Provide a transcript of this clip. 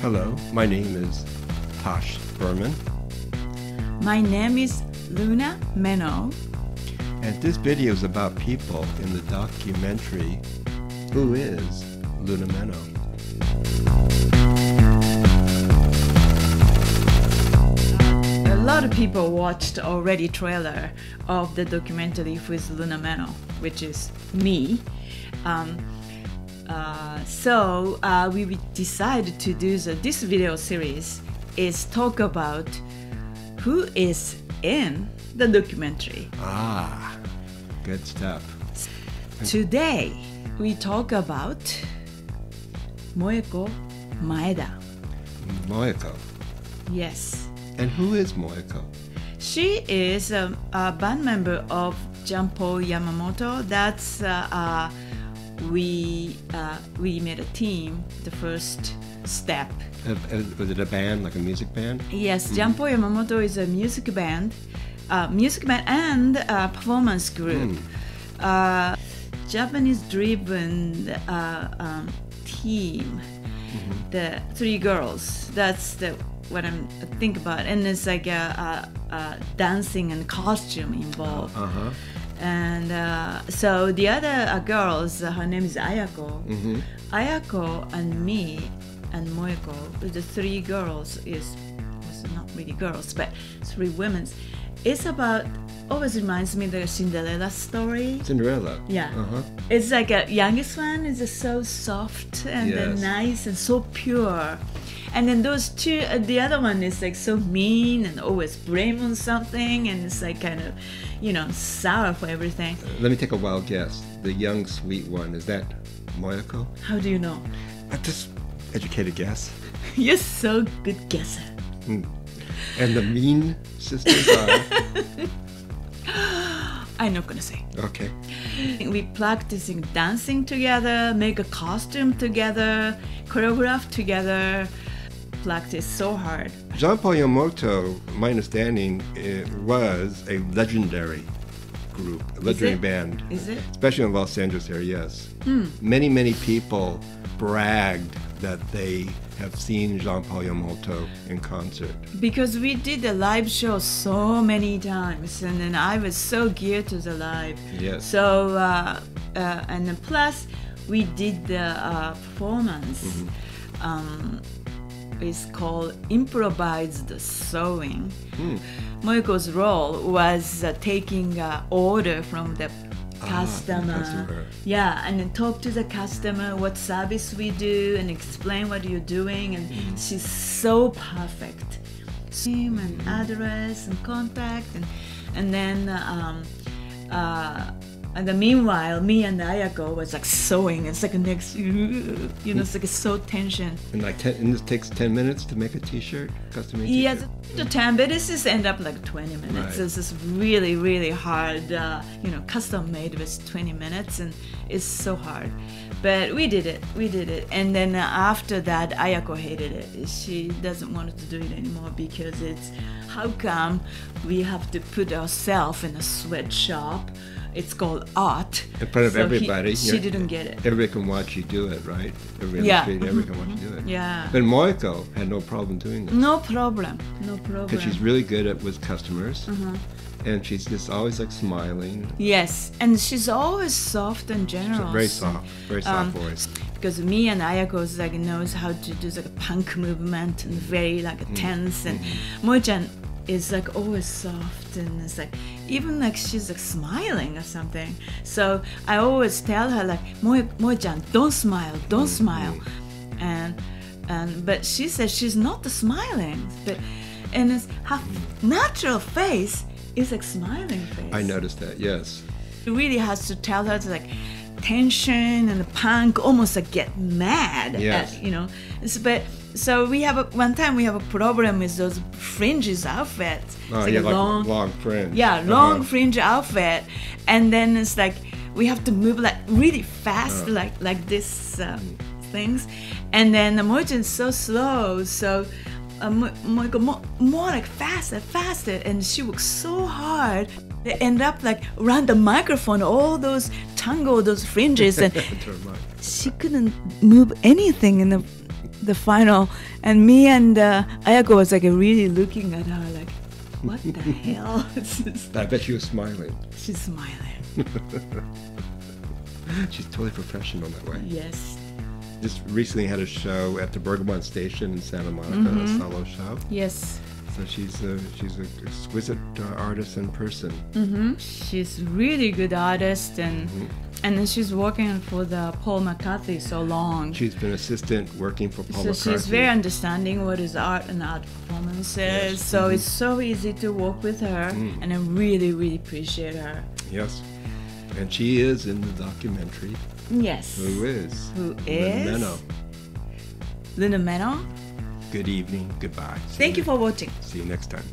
Hello, my name is Tosh Berman, My name is Lun*na Menoh. and this video is about people in the documentary Who is Lun*na Menoh? A lot of people watched already trailer of the documentary with Lun*na Menoh, which is me. Um, uh, so uh, we decided to do the, this video series is talk about who is in the documentary. Ah, good stuff. Today we talk about Moeko Maeda. Moeko. Yes. And who is Moeko? She is a, a band member of Jean Paul Yamamoto. That's uh, uh, we uh, we made a team. The first step. Uh, uh, Was it a band, like a music band? Yes, Jean Paul Yamamoto is a music band, uh, music band and a performance group. Uh, Japanese-driven uh, um, team. The three girls. That's the what I'm think about, and it's like a, a, a dancing and costume involved. Uh huh. And uh, so the other uh, girls, uh, her name is Ayako. Ayako and me and Moeko, the three girls is not really girls, but three women. It's about always reminds me the Cinderella story. Cinderella. Yeah. Uh huh. It's like a youngest one is so soft and Yes. nice and so pure. And then those two, uh, the other one is like so mean and always blame on something, and it's like kind of, you know, sour for everything. Let me take a wild guess. The young, sweet one, is that Moeko? How do you know? I just educated guess. You're so good guesser. And the mean sisters are. I'm not gonna say. okay. We practicing dancing together, make a costume together, choreograph together, practice so hard. Jean Paul Yamamoto, my understanding, it was a legendary group, a legendary it? band. Is it? Especially in Los Angeles area, yes. Many, many people bragged that they have seen Jean Paul Yamamoto in concert. Because we did the live show so many times, and then I was so geared to the live. Yes. So, uh, uh, and plus we did the uh, performance. Mm-hmm. Um, it's called improvised sewing. Moeko's role was uh, taking uh, order from the Ah, customer. customer. Yeah, and then talk to the customer what service we do and explain what you're doing. And Mm-hmm. she's so perfect. Name and address and contact and and then um, uh, and then meanwhile, me and Ayako was like sewing. It's like next, you know, it's like so tension. And like, ten, and this takes 10 minutes to make a t-shirt, custom made Yeah, t-shirt? the time, but this is end up like 20 minutes. Right. This is really, really hard. Uh, you know, custom made was 20 minutes, and it's so hard. But we did it. We did it. And then after that, Ayako hated it. She doesn't want to do it anymore because it's how come we have to put ourselves in a sweatshop? It's called art. In front of So he- everybody. she you're- didn't get it. Everybody can watch you do it, right? Everybody Yeah. street, everybody can watch you do it. Yeah. But Moeko had no problem doing this. No problem. No problem. because she's really good at with customers Uh-huh. And she's just always like smiling Yes, and she's always soft and She's generous. very soft very soft Um, voice Because me and Ayako's like knows how to do like a punk movement and very like Mm-hmm. tense, and Moichan is like always soft and it's like even like she's like smiling or something. So I always tell her like Moichan, don't smile, don't Mm-hmm. smile, and and but she says she's not smiling, but and it's her natural face is like smiling face. i noticed that yes It really has to tell her to like tension and the punk almost like get mad Yes. at, you know it's, but so we have a one time we have a problem with those fringes outfits It's oh like yeah a like long, long fringe yeah long Uh-huh. fringe outfit and then it's like we have to move like really fast Uh. like like this uh, things and then the motion is so slow so uh, more, more like faster faster and she works so hard they end up like around the microphone all those tango those fringes and she couldn't move anything in the the final, and me and uh, Ayako was like really looking at her like, what the hell? I bet she was smiling. She's smiling. She's totally professional that way. Yes. Just recently had a show at the Bergamot Station in Santa Monica, Mm-hmm. a solo show. Yes. So she's a she's an exquisite uh, artist in person. Mm-hmm. She's really good artist and Mm-hmm. and then she's working for the Paul McCarthy so long. She's been assistant working for Paul so McCarthy. she's very understanding what is art and art performances. Yes. Mm-hmm. So it's so easy to work with her, and I really, really appreciate her. yes, and she is in the documentary. Yes. Who is? Who Lynn is? Menoh. Linda Meno. Good evening. Goodbye. See Thank you for watching. See you next time.